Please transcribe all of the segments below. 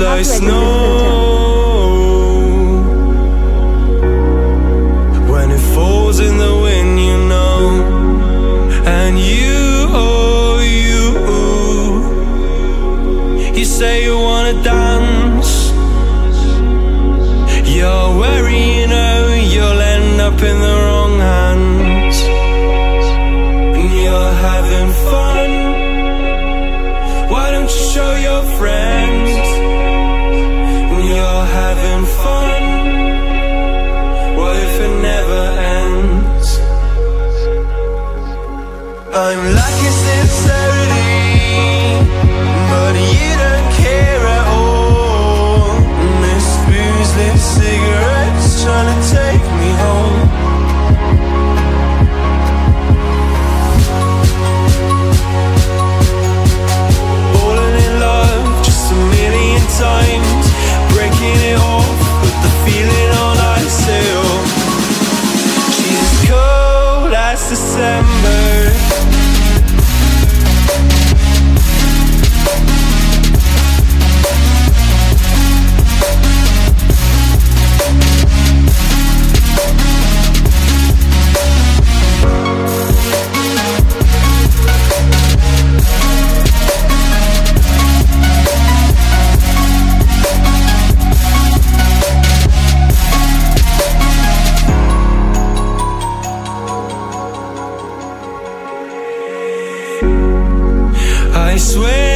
like snow. When it falls in the wind, you know. And you, oh you. You say you wanna dance. You're worrying, oh You'll end up in the having fun? What if it never ends? I'm like a I swear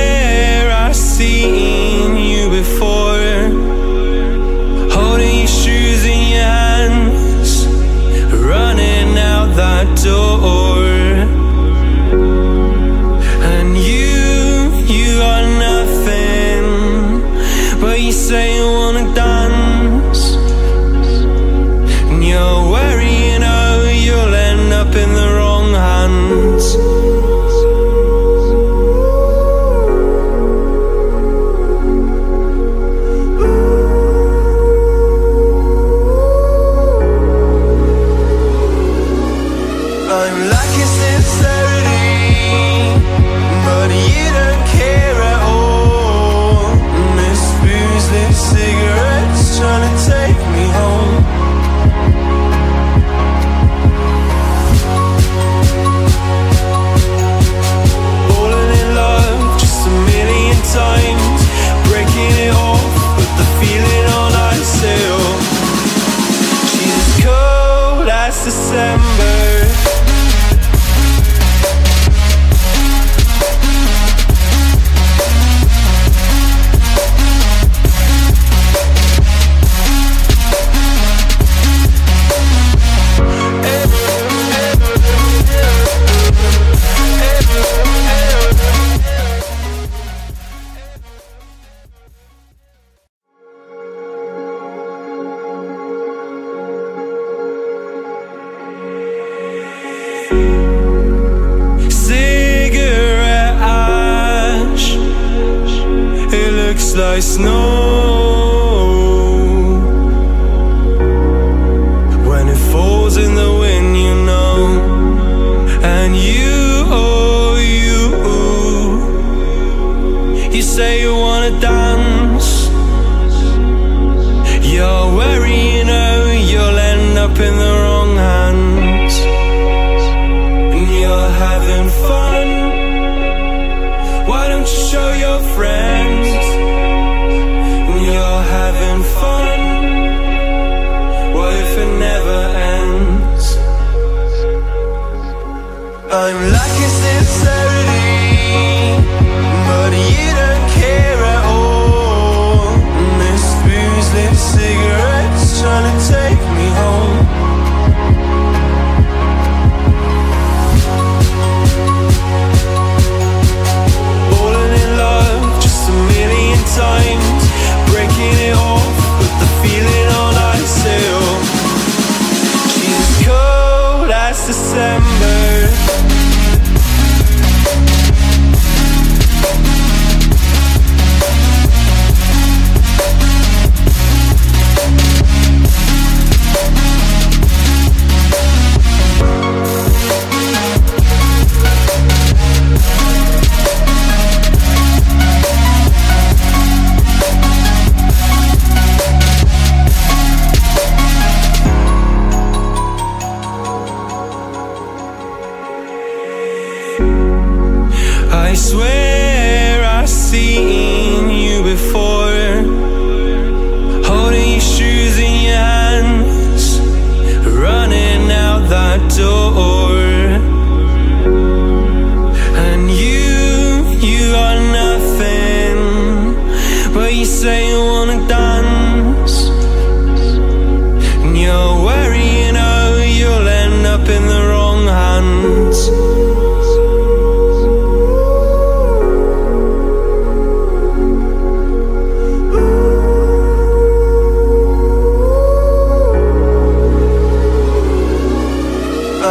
by snow When it falls in the wind, you know. And you, oh you. You say you wanna dance. You're wary, you know. You'll end up in the wrong hands. And you're having fun. Why don't you show your friends? I'm lacking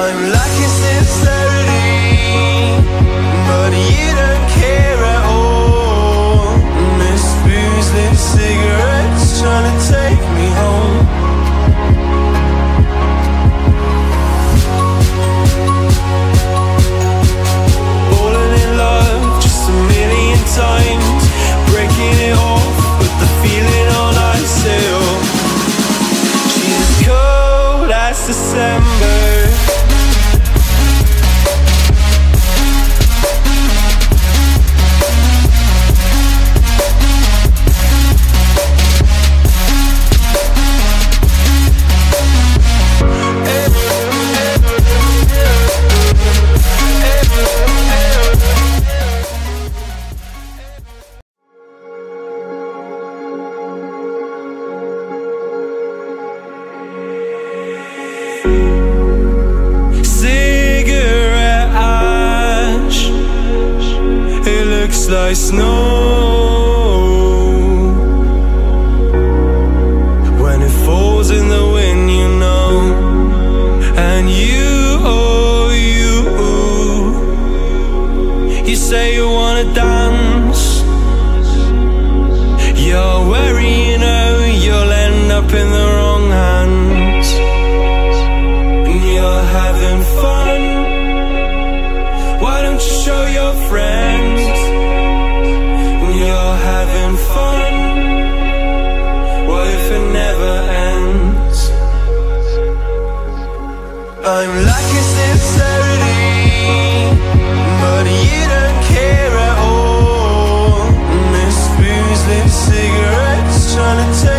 I'm lucky since I snow. When it falls in the wind, you know. And you, oh you. You say you wanna dance. You're wary, you know. You'll end up in the wrong hands. And you're having fun. Why don't you show your friends? cigarettes trying to